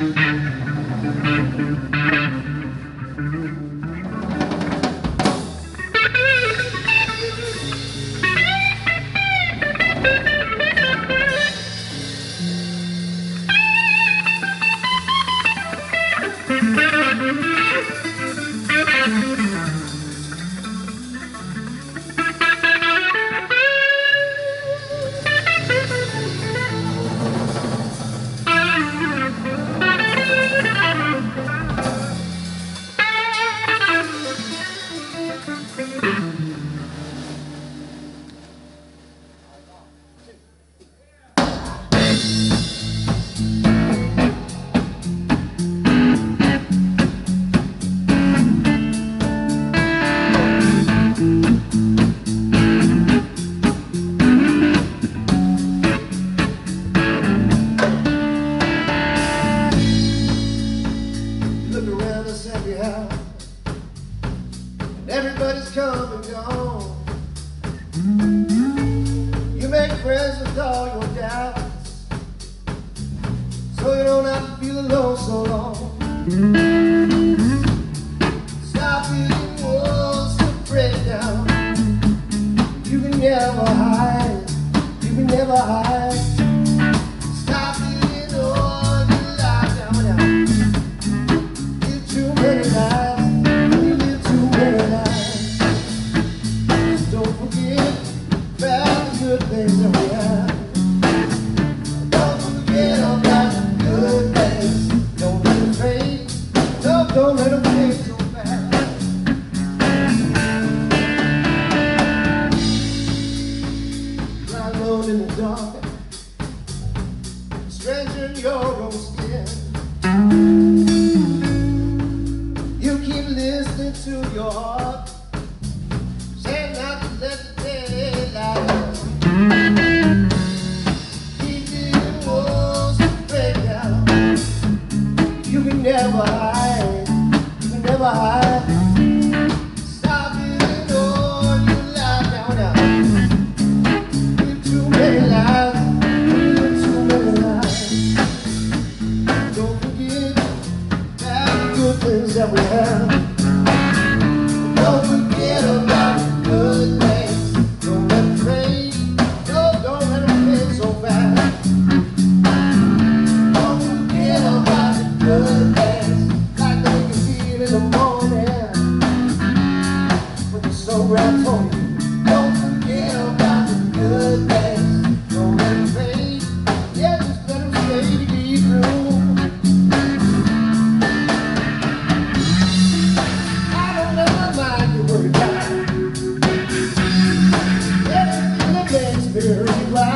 Mm-hmm. all your doubts. So you don't have to feel alone so long. Stop feeling walls to break down You can never hide. You can never hide. your own skin. You keep listening to your heart. that we have. dirty